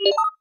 you